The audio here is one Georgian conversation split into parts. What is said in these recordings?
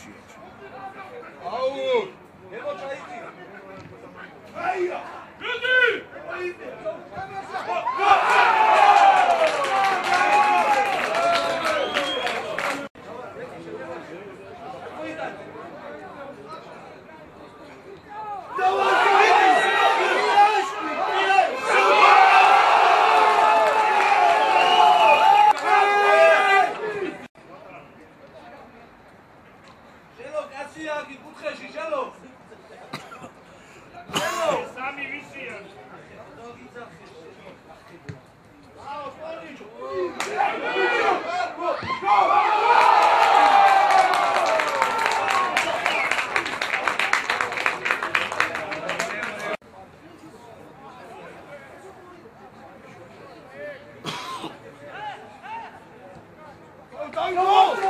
취해 취해 아우 대박 차이지 아이야 그렇지 კაცია კი კუთხეში შელო შელო სამი ვისია აო პონიჩო გო გო Go!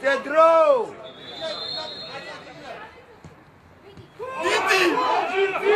Pedro! Didi!